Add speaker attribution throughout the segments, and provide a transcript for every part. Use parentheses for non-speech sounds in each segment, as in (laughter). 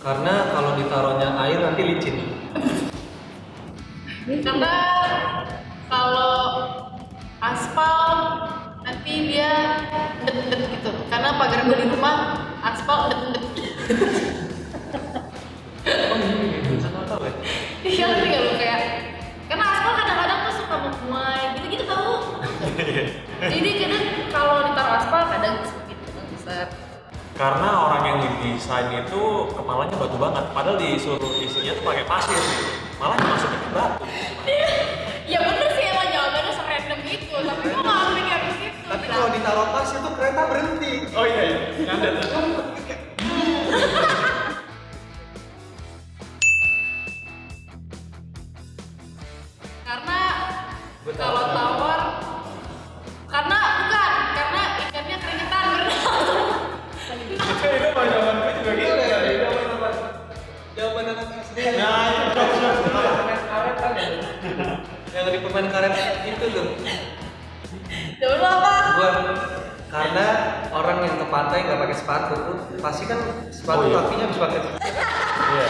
Speaker 1: Karena kalau ditaruhnya air nanti licin.
Speaker 2: Karena kalau aspal nanti dia ndet-ndet gitu. Karena pagar gue di rumah aspal ndet-ndet. (laughs) Karena
Speaker 3: orang yang didesain itu kepalanya batu banget, padahal disuruh isinya tuh pakai pasir. Malah dimasukin ke batu.
Speaker 2: Ya bener sih emang jawabannya serandom itu, tapi gue gak mikir ke situ.
Speaker 1: Tapi kalau ditaruh tas itu kereta berhenti.
Speaker 3: Oh iya, iya. Ngadet.
Speaker 2: Karena
Speaker 1: orang yang ke pantai nggak pakai sepatu tuh pasti kan sepatu
Speaker 3: Oh, iya.
Speaker 1: kakinya habis pakai
Speaker 3: Iya.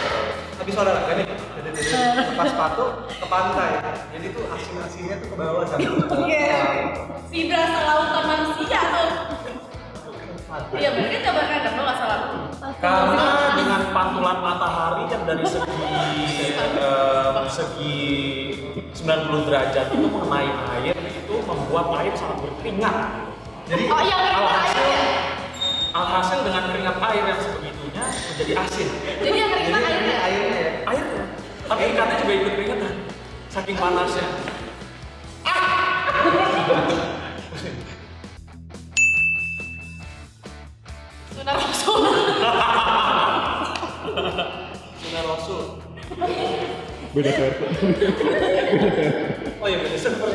Speaker 1: habis olahraga nih lepas sepatu ke pantai jadi tuh asin asinnya tuh ke bawah ke
Speaker 2: Iya.
Speaker 1: laut.
Speaker 2: si berasa lautan manusia tuh iya kan coba kan lo nggak salah
Speaker 3: Karena dengan pantulan matahari yang dari segi eh, segi 90 derajat itu mengenai air itu membuat air sangat berkeringat. Jadi
Speaker 2: oh yang keringetan air ya
Speaker 3: alhasil dengan keringat air yang sebegitunya menjadi asin.
Speaker 2: jadi yang
Speaker 1: ini
Speaker 2: airnya
Speaker 1: airnya ya
Speaker 3: Airnya. Tapi ikannya juga ikut keringetan. Saking panasnya.
Speaker 2: sudah rasul
Speaker 1: Sunan Rasul
Speaker 4: Beda server.
Speaker 1: oh iya beda server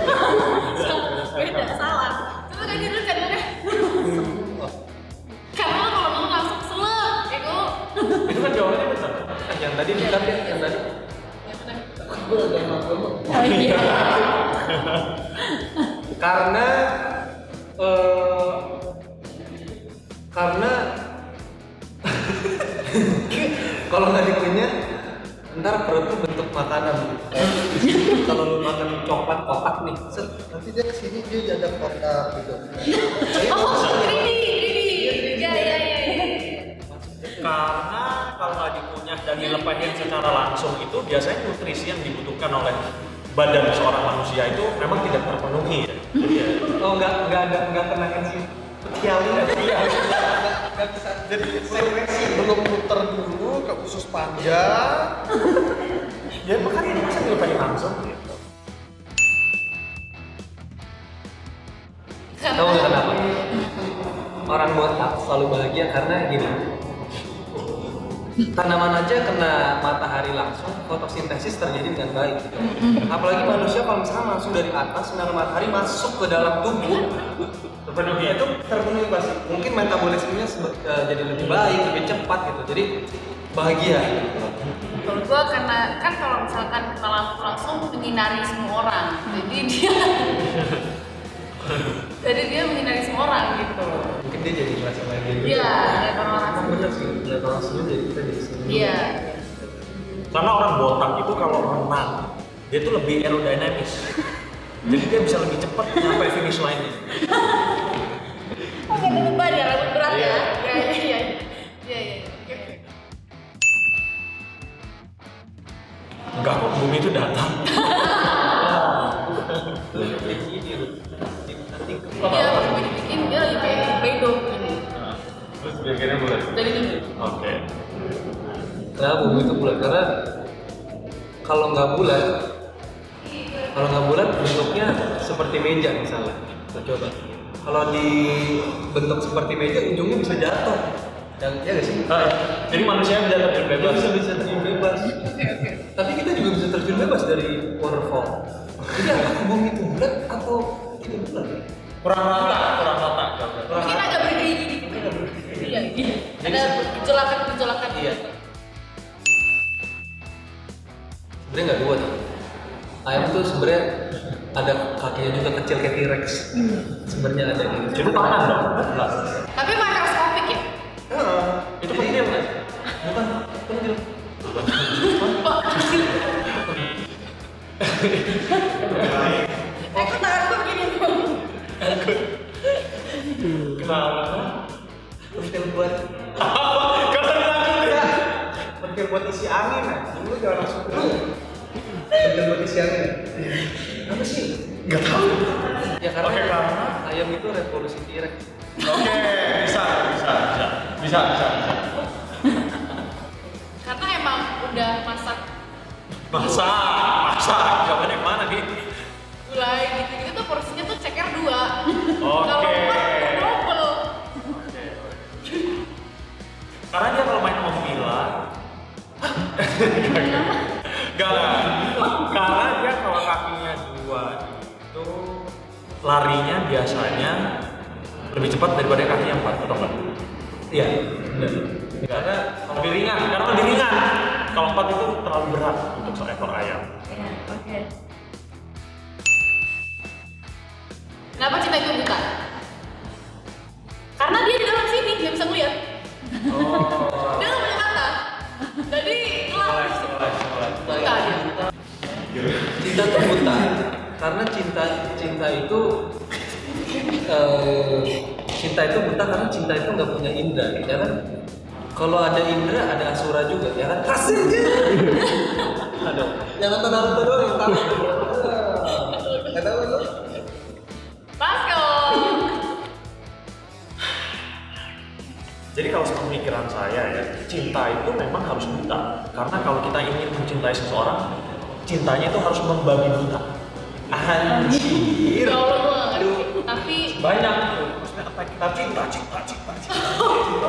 Speaker 1: tadi bukan ya yang tadi. (laughs) Karena eh karena (laughs) kalau nggak dikunyah ntar perut tuh bentuk makanan. (laughs) Kalau lu makan coklat kotak nih. Set, nanti dia ke sini dia ada kotak gitu.
Speaker 2: Oh ini ini ya ya ya ya
Speaker 3: Karena kalau nggak dikunyah dan dilepehin secara langsung itu biasanya nutrisi yang dibutuhkan oleh badan seorang manusia itu memang tidak terpenuhi ya. Jadi ya,
Speaker 1: oh nggak nggak ada nggak enzim Kialin iya nggak bisa jadi sekresi
Speaker 5: belum muter dulu ke usus panjang
Speaker 3: ya makanya ini masa dilepehin langsung gitu.
Speaker 1: Tahu nggak kenapa? Orang botak selalu bahagia karena gini. Tanaman aja kena matahari langsung, fotosintesis terjadi dengan baik. Gitu. Apalagi manusia kalau misalnya langsung dari atas sinar matahari masuk ke dalam tubuh,
Speaker 3: Terpenuhi
Speaker 1: itu terpenuhi pasti. Mungkin metabolismenya eh, jadi lebih baik, lebih cepat gitu. Jadi bahagia.
Speaker 2: Menurut gua karena kan kalau misalkan kita langsung langsung menyinari semua orang, jadi dia (laughs) jadi dia menyinari semua orang gitu.
Speaker 1: Mungkin dia jadi merasa bahagia. juga.
Speaker 2: Iya, lihat orang-orang
Speaker 1: orang senyum jadi kita jadi senyum.
Speaker 2: Iya.
Speaker 3: Karena orang botak itu kalau renang dia tuh lebih aerodinamis. (laughs) Jadi dia bisa lebih cepat sampai finish line-nya.
Speaker 2: Oke, beban ya,
Speaker 3: Bikinnya bulat.
Speaker 2: Dari.
Speaker 3: Oke.
Speaker 1: Kenapa bumi itu bulat? Karena kalau nggak bulat, kalau nggak bulat bentuknya seperti meja misalnya. Kita coba. Kalau dibentuk seperti meja, ujungnya bisa jatuh. Dan ya nggak sih?
Speaker 3: Ah, jadi manusia bisa terjun
Speaker 1: Dia
Speaker 3: bebas.
Speaker 1: bisa bisa terjun bebas. Tapi kita juga bisa terjun bebas dari waterfall. Jadi apakah bumi itu bulat atau tidak bulat?
Speaker 3: Kurang rata,
Speaker 2: Iya.
Speaker 1: Sebenarnya nggak dua tuh. Ayam tuh sebenarnya ada kakinya juga kecil kayak T-Rex. Sebenarnya ada gitu.
Speaker 3: Itu tangan dong.
Speaker 2: Tapi mikroskopik ya?
Speaker 1: Heeh.
Speaker 3: Itu pentil nggak?
Speaker 1: Bukan pentil
Speaker 2: kecil. Gue begini?
Speaker 3: Kenapa?
Speaker 1: pentil buat
Speaker 5: buat isi angin nah. Dulu jangan langsung dulu. Pentil buat isi angin.
Speaker 1: apa sih
Speaker 5: Enggak tahu.
Speaker 1: ya karena,
Speaker 3: Oke, karena?
Speaker 1: ayam itu revolusi T-Rex
Speaker 3: Oke, bisa, bisa, bisa, bisa, bisa. bisa.
Speaker 2: Karena emang udah masak
Speaker 3: Masak, masak. Jawabannya Gak, karena dia kalau kakinya dua itu larinya biasanya lebih cepat daripada kaki yang empat, atau enggak?
Speaker 1: iya
Speaker 3: Karena lebih ringan, karena lebih ringan. Kalau empat itu terlalu berat untuk seekor ayam.
Speaker 2: Iya, oke. Kenapa cinta itu buta? Karena dia di dalam sini nggak bisa ngeliat.
Speaker 3: Oh,
Speaker 1: cinta tuh buta karena cinta cinta itu eh, cinta itu buta karena cinta itu nggak punya indra ya kan kalau ada indra ada asura juga ya kan hasilnya aduh jangan Naruto doang yang tahu
Speaker 5: Enggak tahu lu.
Speaker 2: Basket.
Speaker 3: Jadi kalau pemikiran saya ya, cinta itu memang harus buta. Karena kalau kita ingin mencintai seseorang, cintanya itu harus membabi buta. Anjir.
Speaker 2: Ya. Tapi
Speaker 3: Banyak. Kita cinta, cinta, cinta, cinta.